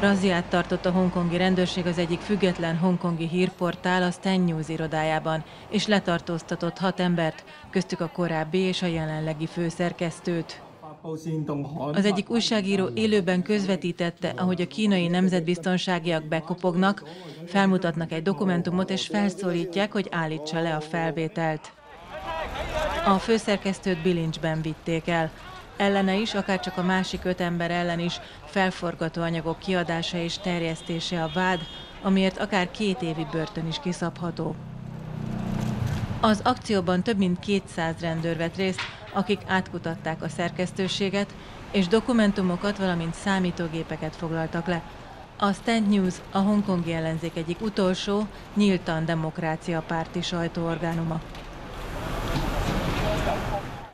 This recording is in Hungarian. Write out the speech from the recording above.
Razziát tartott a hongkongi rendőrség az egyik független hongkongi hírportál a Stan News irodájában, és letartóztatott hat embert, köztük a korábbi és a jelenlegi főszerkesztőt. Az egyik újságíró élőben közvetítette, ahogy a kínai nemzetbiztonságiak bekopognak, felmutatnak egy dokumentumot és felszólítják, hogy állítsa le a felvételt. A főszerkesztőt bilincsben vitték el. Ellene is, akár csak a másik öt ember ellen is felforgató anyagok kiadása és terjesztése a vád, amiért akár két évi börtön is kiszabható. Az akcióban több mint 200 rendőr vett részt, akik átkutatták a szerkesztőséget, és dokumentumokat, valamint számítógépeket foglaltak le. A Stand News a hongkongi ellenzék egyik utolsó, nyíltan demokrácia párti sajtóorgánuma.